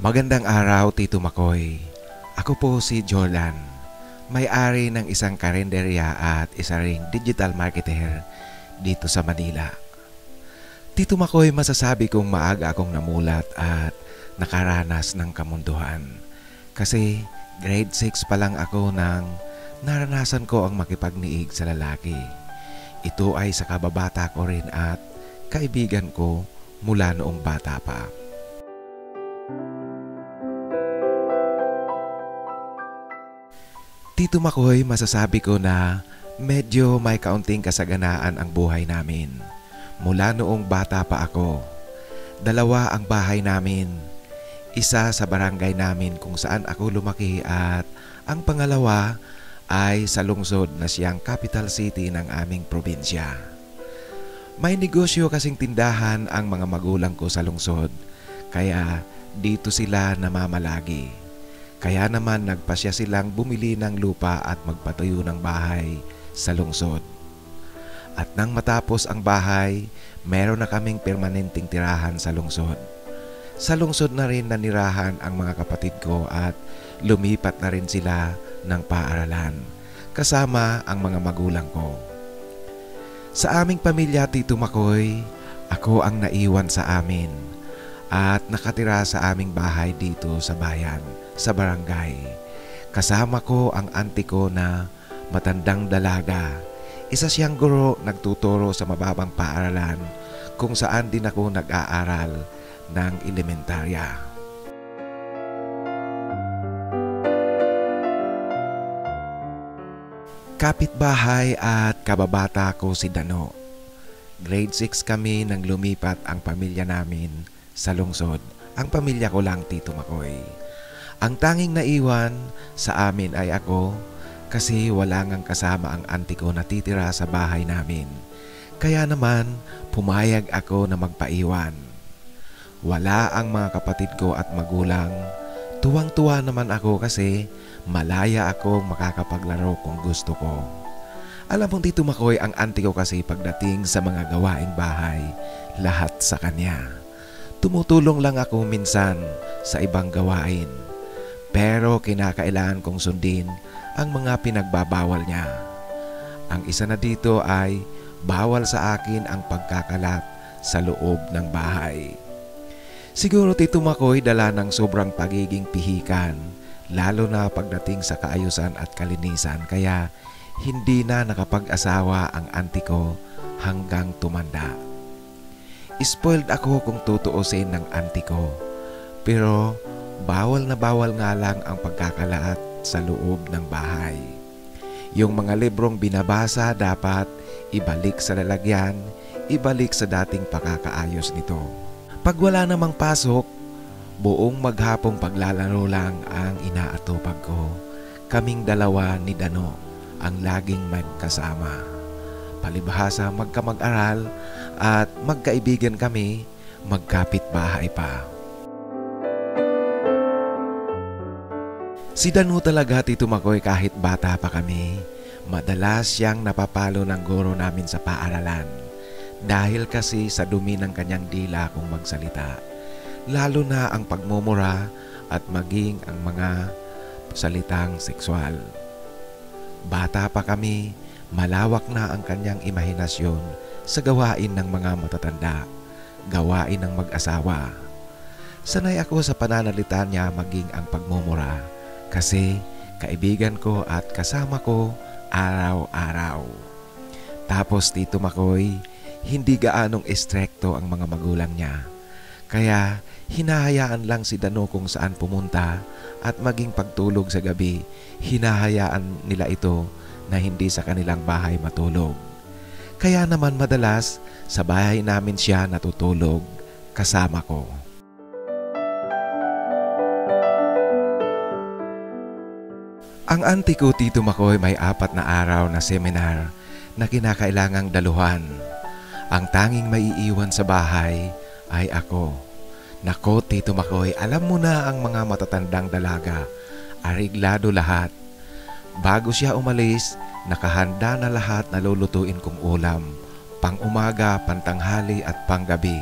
Magandang araw, Tito Makoy. Ako po si Jordan, may-ari ng isang karinderya at isa ring digital marketer dito sa Manila. Tito Makoy, masasabi kong maaga akong namulat at nakaranas ng kamunduhan. Kasi grade 6 pa lang ako nang naranasan ko ang makipagniig sa lalaki. Ito ay sa kababata ko rin at kaibigan ko mula noong bata pa. Tito Makoy, masasabi ko na medyo may kaunting kasaganaan ang buhay namin. Mula noong bata pa ako, dalawa ang bahay namin. Isa sa barangay namin kung saan ako lumaki at ang pangalawa ay sa lungsod na siyang capital city ng aming probinsya. May negosyo kasing tindahan ang mga magulang ko sa lungsod, kaya dito sila namamalagi. Kaya naman nagpasya silang bumili ng lupa at magpatayo ng bahay sa lungsod. At nang matapos ang bahay, meron na kaming permanenteng tirahan sa lungsod. Sa lungsod na rin nanirahan ang mga kapatid ko at lumipat na rin sila ng paaralan kasama ang mga magulang ko. Sa aming pamilya, Tito Makoy, ako ang naiwan sa amin at nakatira sa aming bahay dito sa bayan, sa barangay. Kasama ko ang auntie ko na matandang dalaga. Isa siyang guro nagtuturo sa mababang paaralan kung saan din ako nag-aaral ng elementarya. Kapitbahay at kababata ko si Dano. Grade 6 kami nang lumipat ang pamilya namin sa lungsod. Ang pamilya ko lang, Tito Makoy. Ang tanging naiwan sa amin ay ako kasi wala ngang kasama ang auntie ko na titira sa bahay namin. Kaya naman, pumayag ako na magpaiwan. Wala ang mga kapatid ko at magulang. Tuwang-tuwa naman ako kasi malaya akong makakapaglaro kung gusto ko. Alam mong dito makoy ang auntie ko kasi pagdating sa mga gawaing bahay, lahat sa kanya. Tumutulong lang ako minsan sa ibang gawain. Pero kinakailangan kong sundin ang mga pinagbabawal niya. Ang isa na dito ay bawal sa akin ang pagkakalat sa loob ng bahay. Siguro Tito Makoy dala ng sobrang pagiging pihikan lalo na pagdating sa kaayusan at kalinisan kaya hindi na nakapag-asawa ang auntie ko hanggang tumanda. Spoiled ako kung tutuusin ng auntie ko pero bawal na bawal nga lang ang pagkakalaat sa loob ng bahay. Yung mga librong binabasa dapat ibalik sa lalagyan, ibalik sa dating pakakaayos nito. Pag wala namang pasok, buong maghapong paglalaro lang ang inaatupag ko. Kaming dalawa ni Dano ang laging magkasama. Palibhasa magkamag-aral at magkaibigan kami, magkapit bahay pa. Si Dano talaga Tito Makoy kahit bata pa kami. Madalas siyang napapalo ng guro namin sa paaralan. Dahil kasi sa dumi ng kanyang dila kung magsalita. Lalo na ang pagmumura at maging ang mga salitang sexual. Bata pa kami, malawak na ang kanyang imahinasyon sa gawain ng mga matatanda, gawain ng mag-asawa. Sanay ako sa pananalita niya maging ang pagmumura kasi kaibigan ko at kasama ko araw-araw. Tapos Tito Makoy, hindi gaanong estrekto ang mga magulang niya. Kaya hinahayaan lang si Dano kung saan pumunta at maging pagtulog sa gabi, hinahayaan nila ito na hindi sa kanilang bahay matulog. Kaya naman madalas sa bahay namin siya natutulog kasama ko. Ang auntie ko Tito Makoy may apat na araw na seminar na kinakailangang daluhan. Ang tanging maiiwan sa bahay ay ako. Nako Tito Makoy, alam mo na ang mga matatandang dalaga. Ariglado lahat. Bago siya umalis, nakahanda na lahat na lulutuin kong ulam. Pang umaga, pantanghali at panggabi.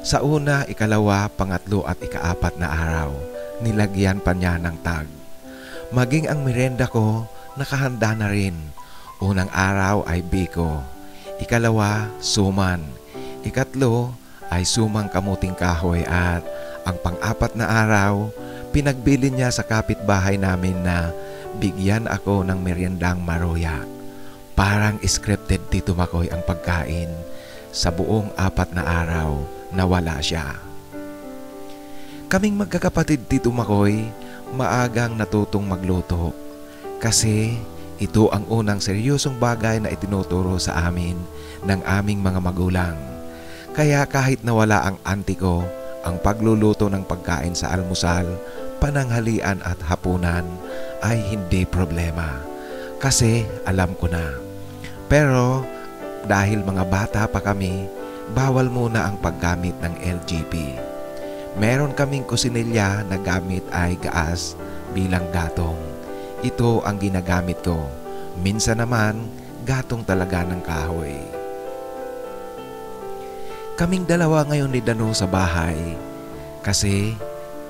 Sa una, ikalawa, pangatlo at ikaapat na araw, nilagyan pa niya ng tag. Maging ang merenda ko, nakahanda na rin. Unang araw ay biko. Ikalawa, suman. Ikatlo ay sumang kamuting kahoy at ang pang-apat na araw, pinagbili niya sa kapitbahay namin na bigyan ako ng meriendang maroya. Parang scripted Tito Makoy ang pagkain sa buong apat na araw na wala siya. Kaming magkakapatid Tito Makoy, maagang natutong magluto kasi ito ang unang seryosong bagay na itinuturo sa amin ng aming mga magulang. Kaya kahit nawala ang auntie ko, ang pagluluto ng pagkain sa almusal, pananghalian at hapunan ay hindi problema. Kasi alam ko na. Pero dahil mga bata pa kami, bawal muna ang paggamit ng LGP. Meron kaming kusinilya na gamit ay gaas bilang gatong. Ito ang ginagamit ko. Minsan naman, gatong talaga ng kahoy. Kaming dalawa ngayon ni Dano sa bahay kasi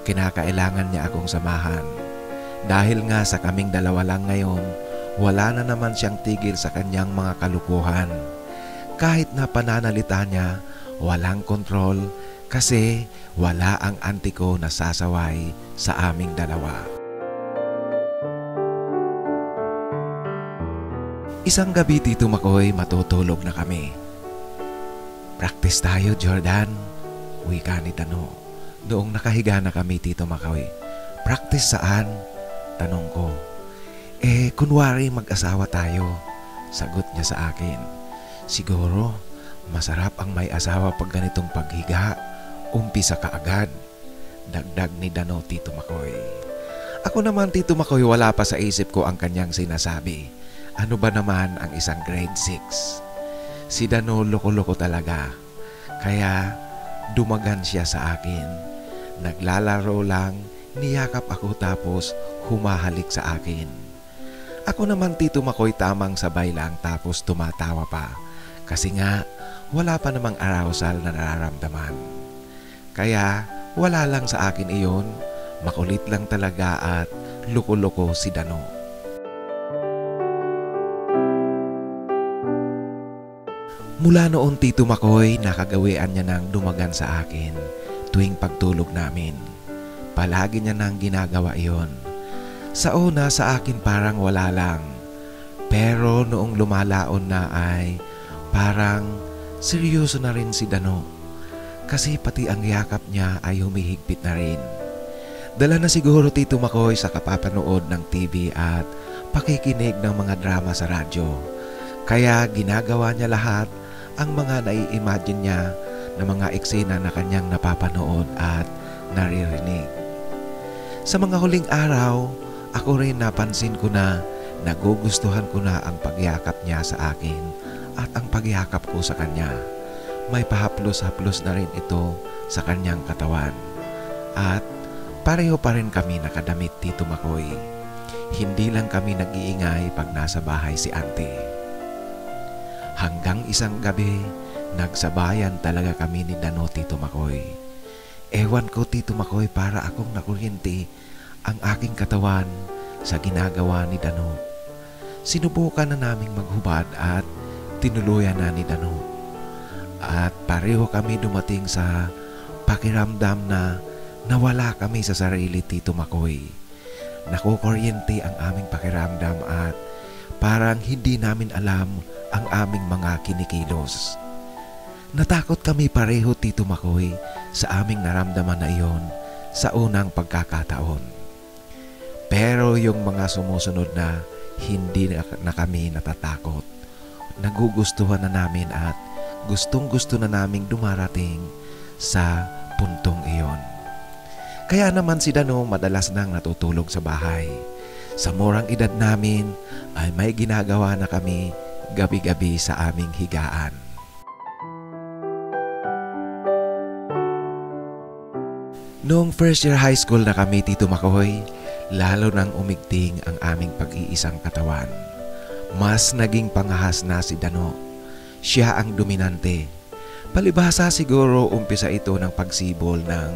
kinakailangan niya akong samahan. Dahil nga sa kaming dalawa lang ngayon, wala na naman siyang tigil sa kanyang mga kalukuhan. Kahit na pananalita niya, walang kontrol kasi wala ang auntie ko na sasaway sa aming dalawa. Isang gabi Tito Makoy matutulog na kami. Practice tayo Jordan, wika ni Tano. Noong nakahiga na kami Tito Makoy. Practice saan? Tanong ko. Eh, kunwari mag-asawa tayo. Sagot niya sa akin. Siguro, masarap ang may asawa pag ganitong paghiga. Umpisa ka agad. Dagdag ni Dano Tito Makoy. Ako naman Tito Makoy wala pa sa isip ko ang kanyang sinasabi. Ano ba naman ang isang grade 6? Si Dano loko-loko talaga. Kaya dumagan siya sa akin. Naglalaro lang, niyakap ako tapos humahalik sa akin. Ako naman Tito Makoy tamang sabay lang tapos tumatawa pa. Kasi nga, wala pa namang arousal na nararamdaman. Kaya wala lang sa akin iyon, makulit lang talaga at loko-loko si Dano. Mula noon Tito Makoy, nakagawian niya ng dumagan sa akin tuwing pagtulog namin. Palagi niya nang ginagawa iyon. Sa una sa akin parang wala lang. Pero noong lumalaon na ay parang seryoso na rin si Dano. Kasi pati ang yakap niya ay humihigpit na rin. Dala na siguro Tito Makoy sa kapapanood ng TV at pakikinig ng mga drama sa radyo. Kaya ginagawa niya lahat ang mga nai-imagine niya na mga eksena na kanyang napapanood at naririnig. Sa mga huling araw, ako rin napansin ko na nagugustuhan ko na ang pagyakap niya sa akin at ang pagyakap ko sa kanya. May pahaplos-haplos na rin ito sa kanyang katawan. At pareho pa rin kami nakadamit Tito Makoy. Hindi lang kami nag-iingay pag nasa bahay si Auntie. Hanggang isang gabi, nagsabayan talaga kami ni Dano Tito Makoy. Ewan ko Tito Makoy para akong nakuryente ang aking katawan sa ginagawa ni Dano. Sinubukan na naming maghubad at tinuluyan na ni Dano. At pareho kami dumating sa pakiramdam na nawala kami sa sarili Tito Makoy. Nakukuryente ang aming pakiramdam at parang hindi namin alam ang aming mga kinikilos. Natakot kami pareho Tito Makoy sa aming naramdaman na iyon sa unang pagkakataon. Pero yung mga sumusunod na hindi na kami natatakot. Nagugustuhan na namin at gustong gusto na naming dumarating sa puntong iyon. Kaya naman si Dano madalas nang natutulog sa bahay. Sa murang edad namin ay may ginagawa na kami gabi-gabi sa aming higaan. Noong first year high school na kami Tito Makoy, lalo nang umigting ang aming pag-iisang katawan. Mas naging pangahas na si Dano. Siya ang dominante. Palibhasa siguro umpisa ito ng pagsibol ng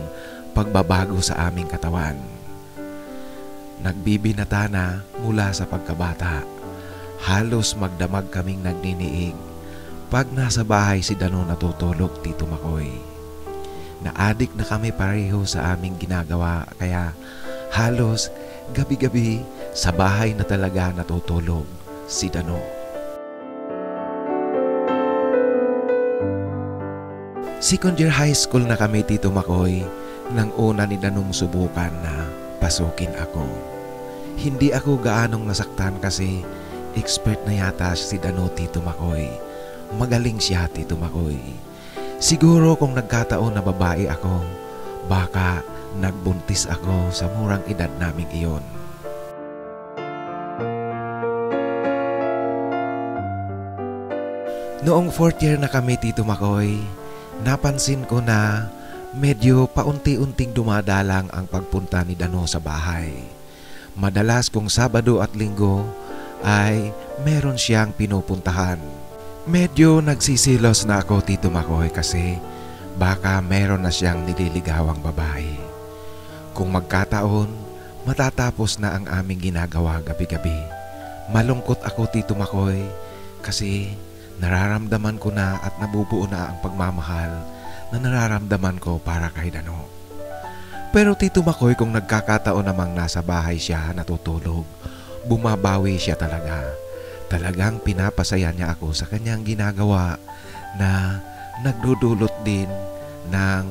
pagbabago sa aming katawan. Nagbibinata na mula sa pagkabata. Halos magdamag kaming nagniniig pag nasa bahay si Dano natutulog, Tito Makoy. Naadik na kami pareho sa aming ginagawa kaya halos gabi-gabi sa bahay na talaga natutulog si Dano. Second year high school na kami, Tito Makoy, nang una ni Danong subukan na pasukin ako. Hindi ako gaanong nasaktan kasi expert na yata si Dano, Tito Makoy magaling siya, Tito Makoy. Siguro kung nagkataon na babae ako, baka nagbuntis ako sa murang edad naming iyon. Noong fourth year na kami, Tito Makoy, napansin ko na medyo paunti-unting dumadalang ang pagpunta ni Dano sa bahay. Madalas kung Sabado at Linggo ay meron siyang pinupuntahan. Medyo nagsisilos na ako Tito Makoy kasi baka meron na siyang nililigawang babae. Kung magkataon, matatapos na ang aming ginagawa gabi-gabi. Malungkot ako Tito Makoy kasi nararamdaman ko na at nabubuo na ang pagmamahal na nararamdaman ko para kay Dano. Pero Tito Makoy kung nagkakataon namang nasa bahay siya natutulog, bumabawi siya talaga Talagang pinapasaya niya ako sa kanyang ginagawa na nagdudulot din ng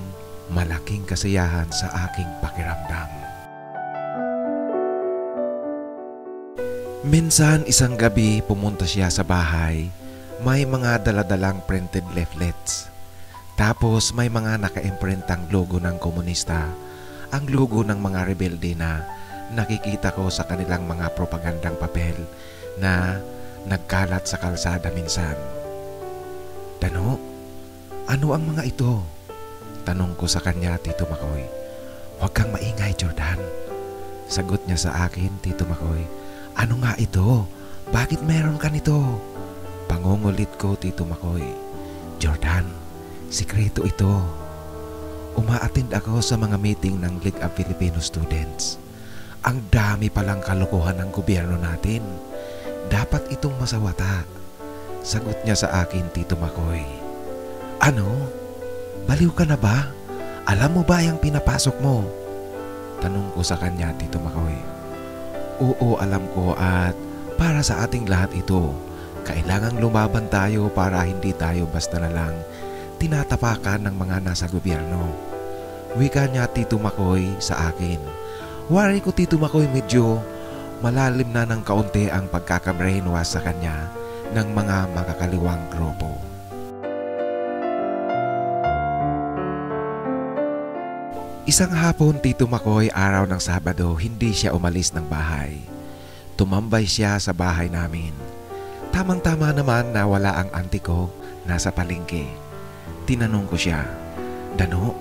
malaking kasiyahan sa aking pakiramdam. Minsan isang gabi pumunta siya sa bahay, may mga daladalang printed leaflets. Tapos may mga naka-imprintang logo ng komunista, ang logo ng mga rebelde na nakikita ko sa kanilang mga propagandang papel na nagkalat sa kalsada minsan. Tano, ano ang mga ito? Tanong ko sa kanya, Tito Makoy. Huwag kang maingay, Jordan. Sagot niya sa akin, Tito Makoy. Ano nga ito? Bakit meron ka nito? Pangungulit ko, Tito Makoy. Jordan, sikreto ito. Umaattend ako sa mga meeting ng League of Filipino Students. Ang dami palang kalokohan ng gobyerno natin dapat itong masawata. Sagot niya sa akin, Tito Makoy. Ano? Baliw ka na ba? Alam mo ba yung pinapasok mo? Tanong ko sa kanya, Tito Makoy. Oo, alam ko at para sa ating lahat ito, kailangang lumaban tayo para hindi tayo basta na lang tinatapakan ng mga nasa gobyerno. Wika niya Tito Makoy sa akin. Wari ko Tito Makoy medyo malalim na ng kaunti ang pagkakabrainwash sa kanya ng mga makakaliwang grupo. Isang hapon, Tito Makoy, araw ng Sabado, hindi siya umalis ng bahay. Tumambay siya sa bahay namin. Tamang-tama naman na wala ang auntie ko nasa palengke. Tinanong ko siya, Dano,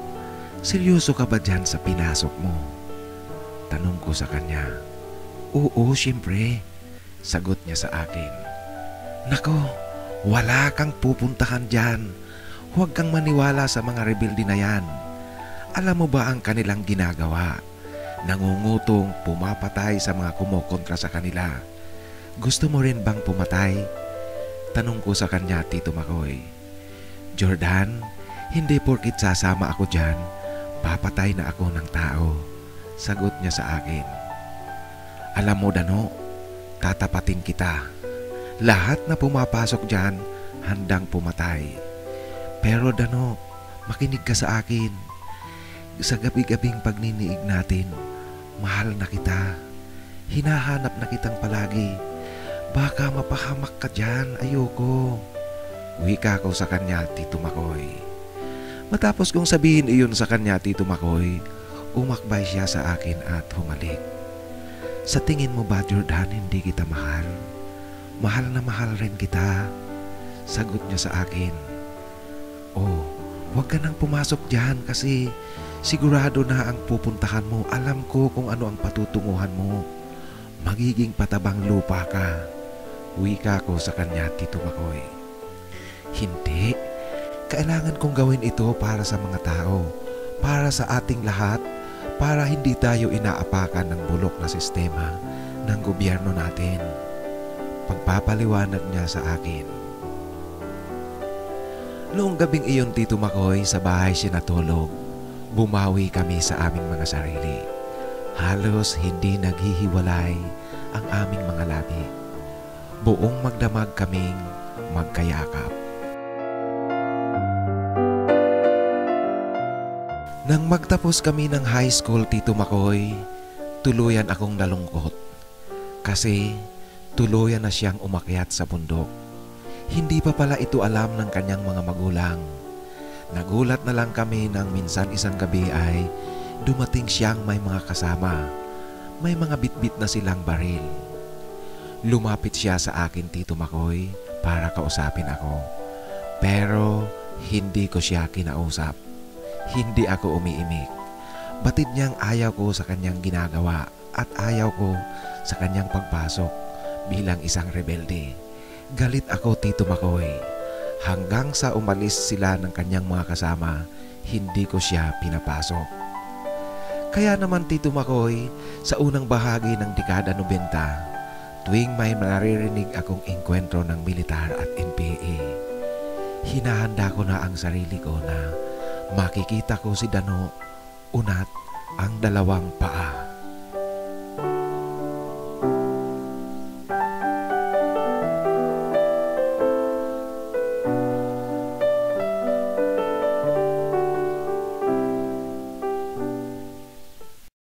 seryoso ka ba dyan sa pinasok mo? Tanong ko sa kanya, Oo, siyempre. Sagot niya sa akin. Nako, wala kang pupuntahan dyan. Huwag kang maniwala sa mga rebelde na yan. Alam mo ba ang kanilang ginagawa? Nangungutong pumapatay sa mga kumukontra sa kanila. Gusto mo rin bang pumatay? Tanong ko sa kanya, Tito Makoy. Jordan, hindi porkit sasama ako dyan, papatay na ako ng tao. Sagot niya sa akin. Alam mo, Dano, tatapatin kita. Lahat na pumapasok dyan, handang pumatay. Pero Dano, makinig ka sa akin. Sa gabi-gabing pagniniig natin, mahal na kita. Hinahanap na kitang palagi. Baka mapahamak ka dyan, ayoko. Wika ko sa kanya, Tito Makoy. Matapos kong sabihin iyon sa kanya, Tito Makoy, umakbay siya sa akin at humalik. Sa tingin mo ba, Jordan, hindi kita mahal? Mahal na mahal rin kita. Sagot niya sa akin. Oh, huwag ka nang pumasok dyan kasi sigurado na ang pupuntahan mo. Alam ko kung ano ang patutunguhan mo. Magiging patabang lupa ka. Wika ko sa kanya, Tito Makoy. Hindi. Kailangan kong gawin ito para sa mga tao, para sa ating lahat, para hindi tayo inaapakan ng bulok na sistema ng gobyerno natin. Pagpapaliwanag niya sa akin. Noong gabing iyon, Tito Makoy, sa bahay siya natulog. Bumawi kami sa aming mga sarili. Halos hindi naghihiwalay ang aming mga labi. Buong magdamag kaming magkayakap. Nang magtapos kami ng high school, Tito Makoy, tuluyan akong nalungkot. Kasi tuluyan na siyang umakyat sa bundok. Hindi pa pala ito alam ng kanyang mga magulang. Nagulat na lang kami nang minsan isang gabi ay dumating siyang may mga kasama. May mga bitbit na silang baril. Lumapit siya sa akin, Tito Makoy, para kausapin ako. Pero hindi ko siya kinausap. Hindi ako umiimik. Batid niyang ayaw ko sa kanyang ginagawa at ayaw ko sa kanyang pagpasok bilang isang rebelde. Galit ako, Tito Makoy. Hanggang sa umalis sila ng kanyang mga kasama, hindi ko siya pinapasok. Kaya naman, Tito Makoy, sa unang bahagi ng dekada 90, tuwing may naririnig akong engkwentro ng militar at NPA, hinahanda ko na ang sarili ko na makikita ko si Dano unat ang dalawang paa.